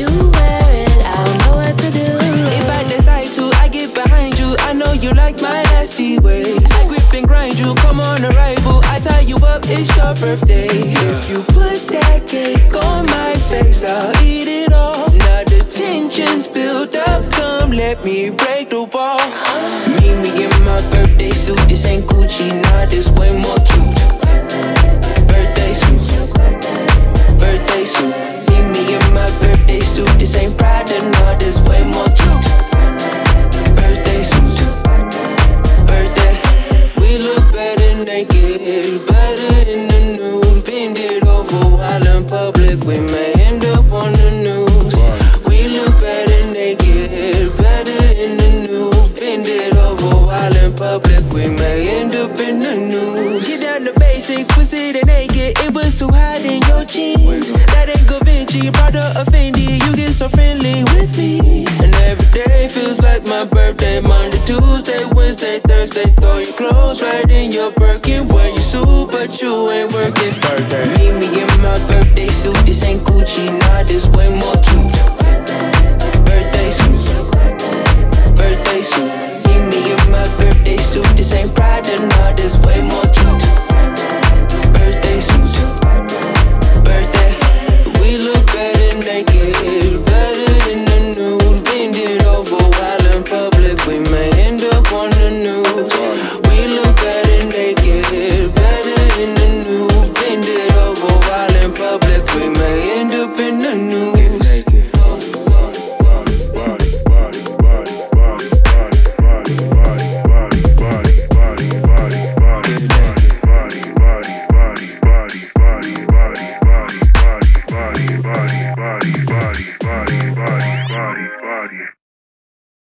you wear it out, know what to do. If I decide to, I get behind you. I know you like my nasty ways. I grip and grind you, come on arrival. I tie you up, it's your birthday. If you put that cake on my face, I'll eat it all. Now the tension's built up, come let me break the better naked, better in the nude. Bend it over while in public. We may end up on the news. We look better naked, better in the nude. Bend it over while in public. We may end up in the news. Get down to basic, twisted and naked. It was too hot in your jeans. That ain't Givenchy, Prada or Fendi. You get so friendly with me. And every day feels like my birthday. Monday, Tuesday, Wednesday, Thursday. Throw your clothes right in your Birkin. Wear your suit, but you ain't working. Birthday. Meet me in my birthday suit. This ain't Gucci, nah, this way more